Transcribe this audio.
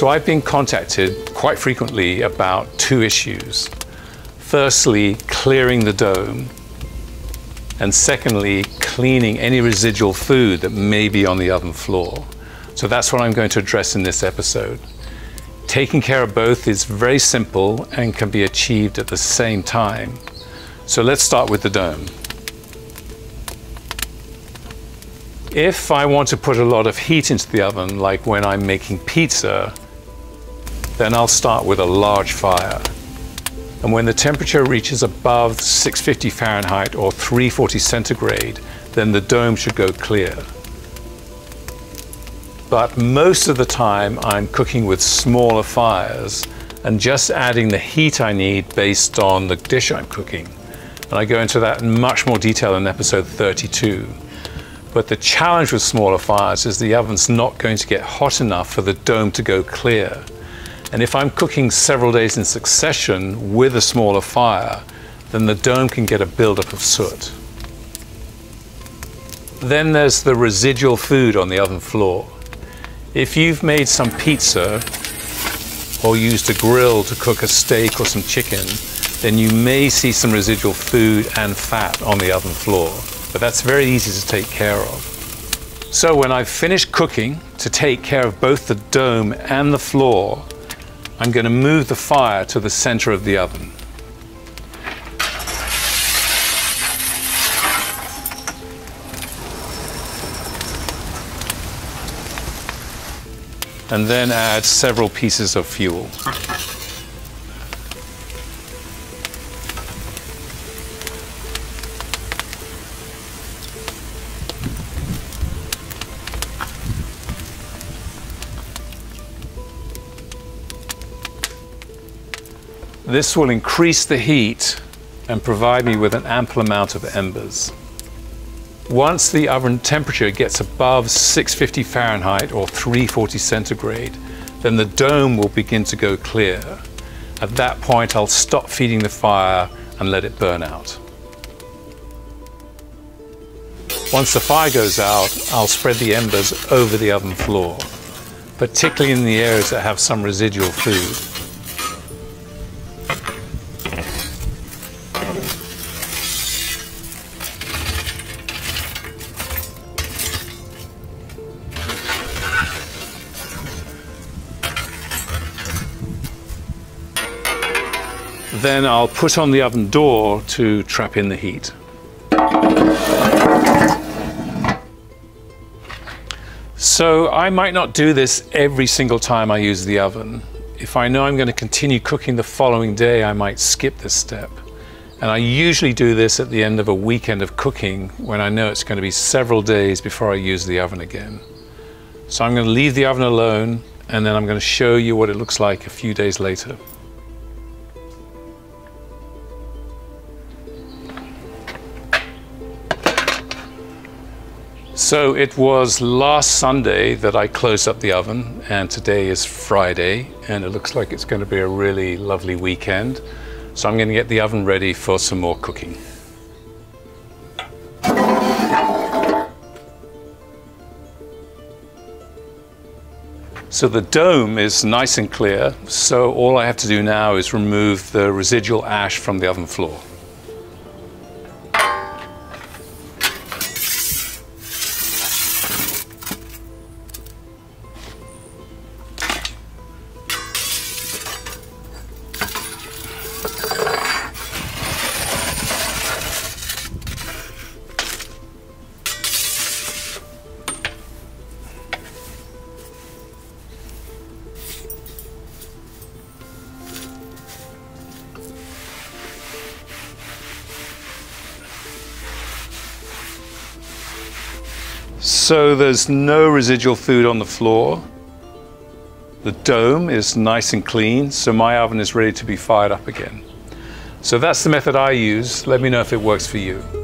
So I've been contacted quite frequently about two issues. Firstly, clearing the dome, and secondly, cleaning any residual food that may be on the oven floor. So that's what I'm going to address in this episode. Taking care of both is very simple and can be achieved at the same time. So let's start with the dome. If I want to put a lot of heat into the oven, like when I'm making pizza, then I'll start with a large fire. And when the temperature reaches above 650 Fahrenheit or 340 centigrade, then the dome should go clear. But most of the time I'm cooking with smaller fires and just adding the heat I need based on the dish I'm cooking. And I go into that in much more detail in episode 32. But the challenge with smaller fires is the oven's not going to get hot enough for the dome to go clear. And if I'm cooking several days in succession with a smaller fire, then the dome can get a buildup of soot. Then there's the residual food on the oven floor. If you've made some pizza or used a grill to cook a steak or some chicken, then you may see some residual food and fat on the oven floor but that's very easy to take care of. So when I've finished cooking, to take care of both the dome and the floor, I'm going to move the fire to the center of the oven. And then add several pieces of fuel. This will increase the heat and provide me with an ample amount of embers. Once the oven temperature gets above 650 Fahrenheit or 340 centigrade, then the dome will begin to go clear. At that point, I'll stop feeding the fire and let it burn out. Once the fire goes out, I'll spread the embers over the oven floor, particularly in the areas that have some residual food. Then I'll put on the oven door to trap in the heat. So I might not do this every single time I use the oven. If I know I'm going to continue cooking the following day, I might skip this step. And I usually do this at the end of a weekend of cooking when I know it's going to be several days before I use the oven again. So I'm going to leave the oven alone and then I'm going to show you what it looks like a few days later. So it was last Sunday that I closed up the oven, and today is Friday, and it looks like it's going to be a really lovely weekend. So I'm going to get the oven ready for some more cooking. So the dome is nice and clear, so all I have to do now is remove the residual ash from the oven floor. So there's no residual food on the floor. The dome is nice and clean, so my oven is ready to be fired up again. So that's the method I use. Let me know if it works for you.